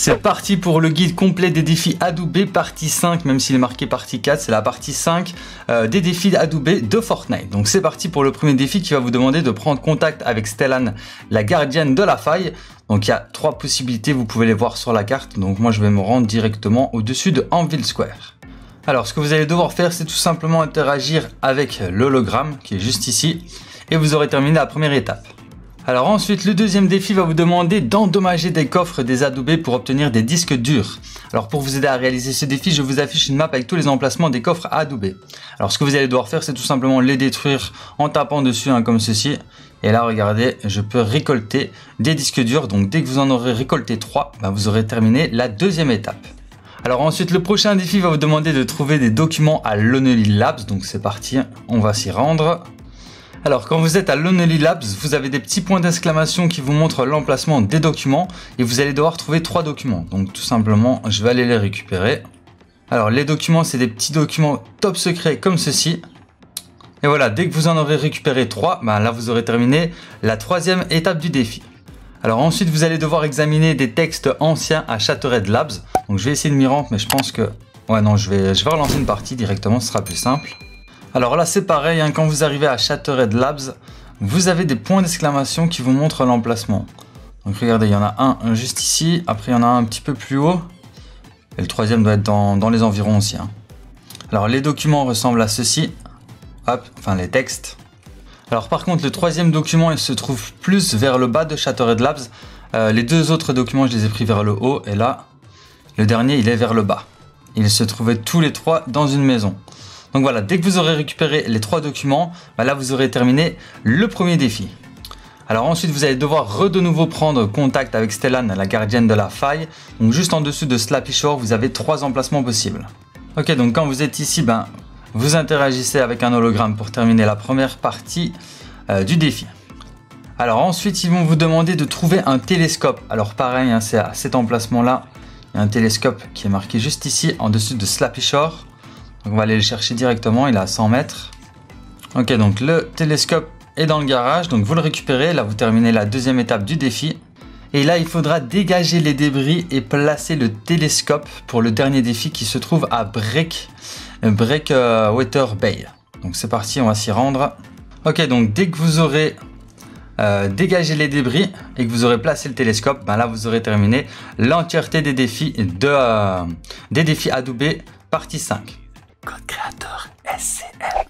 C'est parti pour le guide complet des défis adoubés partie 5, même s'il est marqué partie 4, c'est la partie 5 euh, des défis adoubés de Fortnite. Donc c'est parti pour le premier défi qui va vous demander de prendre contact avec Stellan, la gardienne de la faille. Donc il y a trois possibilités, vous pouvez les voir sur la carte. Donc moi je vais me rendre directement au-dessus de Anvil Square. Alors ce que vous allez devoir faire, c'est tout simplement interagir avec l'hologramme qui est juste ici. Et vous aurez terminé la première étape. Alors ensuite, le deuxième défi va vous demander d'endommager des coffres des adoubés pour obtenir des disques durs. Alors pour vous aider à réaliser ce défi, je vous affiche une map avec tous les emplacements des coffres adoubés. Alors ce que vous allez devoir faire, c'est tout simplement les détruire en tapant dessus hein, comme ceci. Et là, regardez, je peux récolter des disques durs. Donc dès que vous en aurez récolté 3, bah, vous aurez terminé la deuxième étape. Alors ensuite, le prochain défi va vous demander de trouver des documents à Lonely Labs. Donc c'est parti, on va s'y rendre. Alors quand vous êtes à Lonely Labs, vous avez des petits points d'exclamation qui vous montrent l'emplacement des documents et vous allez devoir trouver trois documents. Donc tout simplement, je vais aller les récupérer. Alors les documents, c'est des petits documents top secrets comme ceci. Et voilà, dès que vous en aurez récupéré trois, ben là vous aurez terminé la troisième étape du défi. Alors ensuite, vous allez devoir examiner des textes anciens à Red Labs. Donc je vais essayer de m'y rendre, mais je pense que... Ouais non, je vais, je vais relancer une partie directement, ce sera plus simple. Alors là, c'est pareil, hein, quand vous arrivez à Shattered Labs, vous avez des points d'exclamation qui vous montrent l'emplacement. Donc regardez, il y en a un juste ici, après il y en a un petit peu plus haut, et le troisième doit être dans, les environs aussi. Hein. Alors les documents ressemblent à ceci, hop, enfin les textes. Alors par contre, le troisième document, il se trouve plus vers le bas de Shattered Labs. Euh, les deux autres documents, je les ai pris vers le haut, et là, le dernier, il est vers le bas. Ils se trouvaient tous les trois dans une maison. Donc voilà, dès que vous aurez récupéré les trois documents, bah là vous aurez terminé le premier défi. Alors ensuite, vous allez devoir de nouveau prendre contact avec Stellan, la gardienne de la faille. Donc juste en dessous de Slappy Shore, vous avez trois emplacements possibles. Ok, donc quand vous êtes ici, ben, vous interagissez avec un hologramme pour terminer la première partie euh, du défi. Alors ensuite, ils vont vous demander de trouver un télescope. Alors pareil, hein, c'est à cet emplacement-là. Il y a un télescope qui est marqué juste ici, en dessous de Slappy Shore. Donc on va aller le chercher directement, il est à 100 mètres. Ok, donc le télescope est dans le garage, donc vous le récupérez, là vous terminez la deuxième étape du défi. Et là, il faudra dégager les débris et placer le télescope pour le dernier défi qui se trouve à Break, Breakwater Bay. Donc c'est parti, on va s'y rendre. Ok, donc dès que vous aurez euh, dégagé les débris et que vous aurez placé le télescope, ben là vous aurez terminé l'entièreté des défis de, euh, des défis adoubés partie 5. Code créateur SCL.